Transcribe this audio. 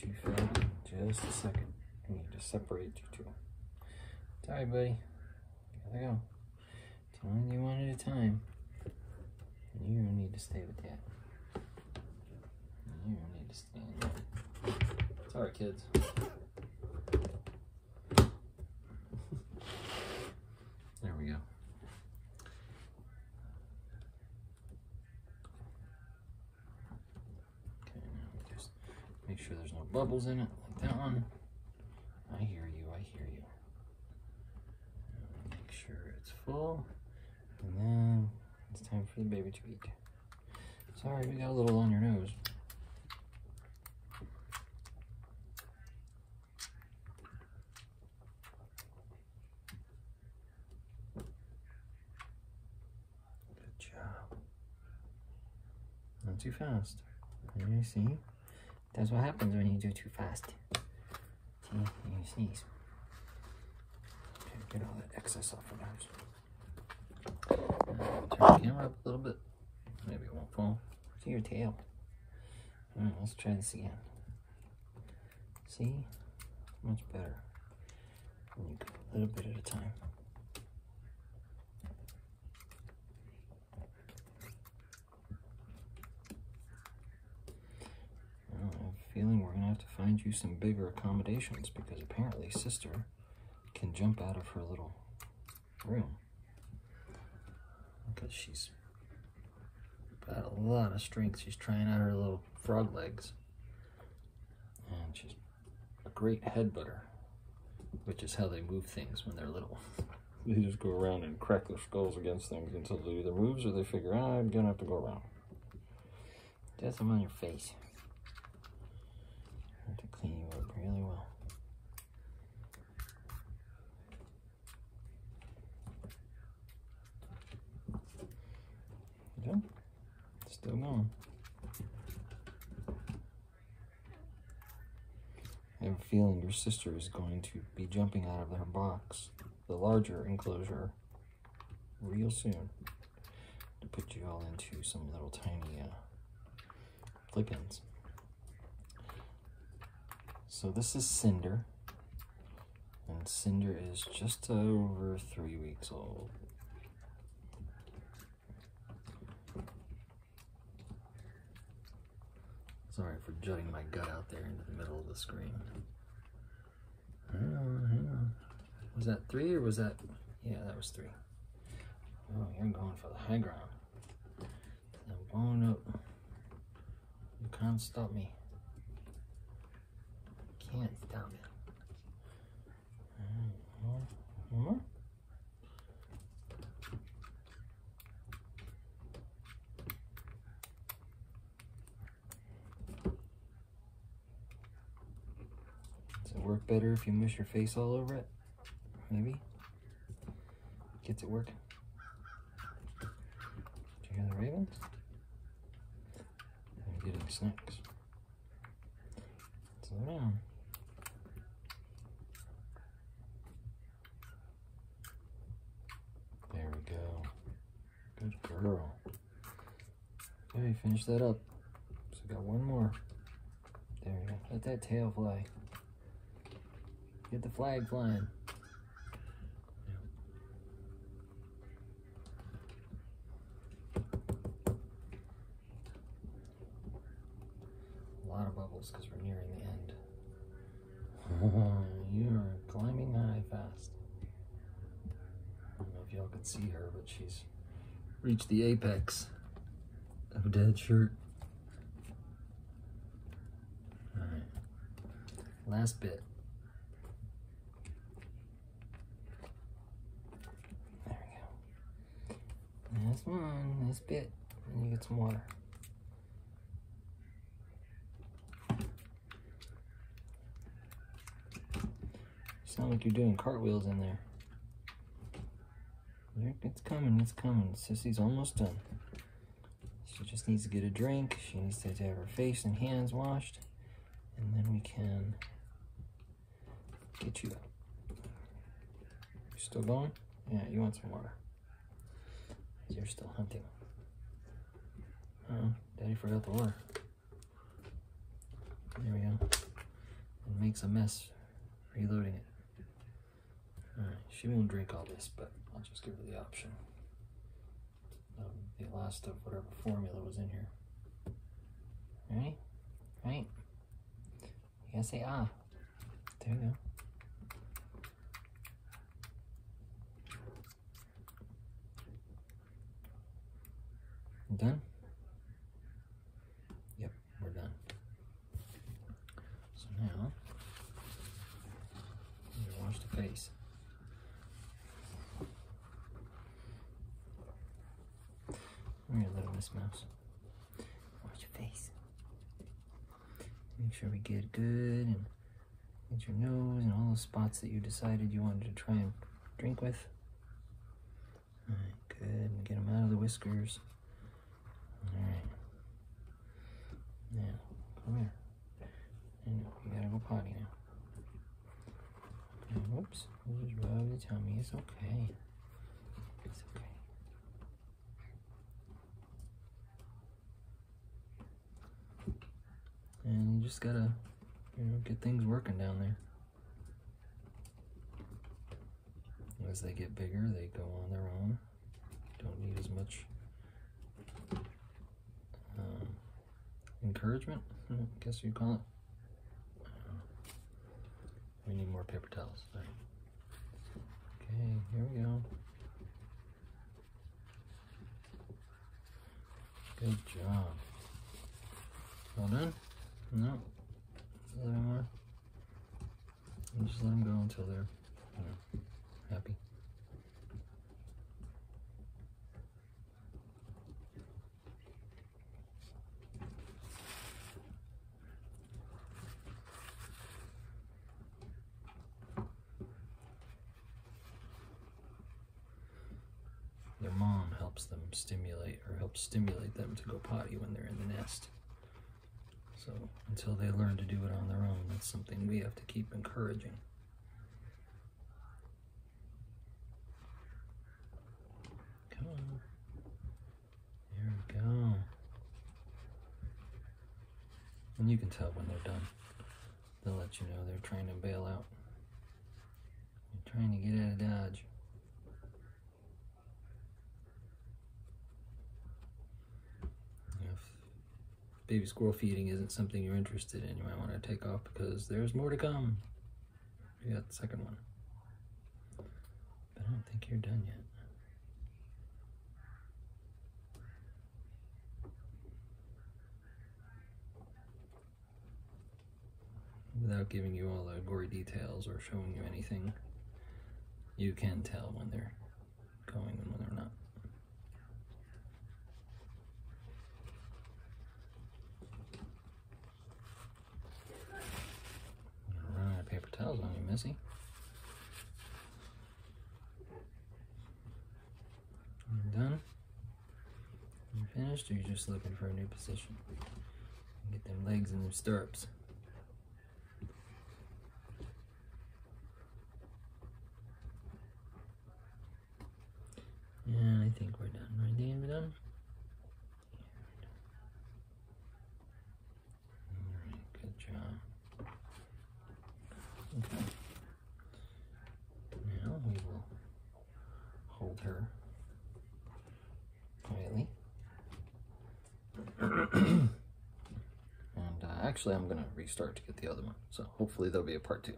just a second. I need to separate you two. Sorry, buddy. Gotta go. Telling you one at a time. You need to stay with that. You need to stay in there. Sorry, kids. there we go. Okay, now we just make sure there's no bubbles in it, like that one. I hear you, I hear you. Make sure it's full. And then it's time for the baby to eat. Sorry, we got a little on your nose. Good job. Not too fast. You see? That's what happens when you do too fast. See? You sneeze. Get all that excess off your nose. Turn the camera up a little bit. Maybe it won't fall. See your tail. Let's try this again. See? Much better. A little bit at a time. Well, I have a feeling we're gonna have to find you some bigger accommodations because apparently sister can jump out of her little room. Because she's got a lot of strength. She's trying out her little frog legs. And she's a great headbutter, which is how they move things when they're little. They just go around and crack their skulls against things until it either moves or they figure, ah, I'm gonna have to go around. Get some on your face. I have to clean you up really well. Yeah, still going. I have a feeling your sister is going to be jumping out of her box, the larger enclosure, real soon to put you all into some little tiny uh, clip-ins. So this is Cinder, and Cinder is just over three weeks old. Sorry for jutting my gut out there into the middle of the screen. Hang on, hang on. Was that three or was that? Yeah, that was three. Oh, you're going for the high ground. I'm going up. You can't stop me. Can't stop me. Alright, One more. Does it work better if you mush your face all over it? Maybe? Gets it working? Did you hear the ravens? Getting snacks. There we go. Good girl. Okay, finish that up. So got one more. There we go. Let that tail fly. Get the flag flying. A lot of bubbles because we're nearing the end. you are climbing high fast. I don't know if y'all can see her, but she's reached the apex of a dead shirt. Alright. Last bit. There we Last one, last bit. And you get some water. Sound like you're doing cartwheels in there. There, It's coming, it's coming. Sissy's almost done. She just needs to get a drink. She needs to have her face and hands washed. And then we can get you up. You still going? Yeah, you want some water. You're still hunting. Oh, Daddy forgot the water. There we go. It makes a mess reloading it. Alright, she won't drink all this, but I'll just give her the option. of the last of whatever formula was in here. Ready? Right? You gotta say ah. There you go. Done? Yep, we're done. So now, you wash the face. Here, little Miss Mouse. Wash your face. Make sure we get good and get your nose and all the spots that you decided you wanted to try and drink with. Alright, good. And get them out of the whiskers. Alright. Now, come here. And potty now. Okay, whoops. You just rub the tummy. It's okay. It's okay. And you just gotta, you know, get things working down there. As they get bigger, they go on their own. Don't need as much um, encouragement, I guess you call it. We need more paper towels. Right. Okay, here we go. Good job. All done? No. A little more. Just let them go until they're you know, happy. Their mom helps them stimulate or helps stimulate them to go potty when they're in the nest. So until they learn to do it on their own, that's something we have to keep encouraging. Come on. There we go. And you can tell when they're done. They'll let you know they're trying to bail out. They're trying to get out of Dodge. If baby squirrel feeding isn't something you're interested in, you might want to take off because there's more to come. We got the second one. But I don't think you're done yet. Without giving you all the gory details or showing you anything, you can tell when they're going and when they're not. I'm gonna run out of paper Missy. You done? You finished, or you just looking for a new position? Get them legs in them stirrups. Yeah, I think we're done. Right, Dan? We done? Alright, good job. Okay. Now we will hold her quietly. and uh, actually, I'm going to restart to get the other one. So hopefully, there'll be a part two.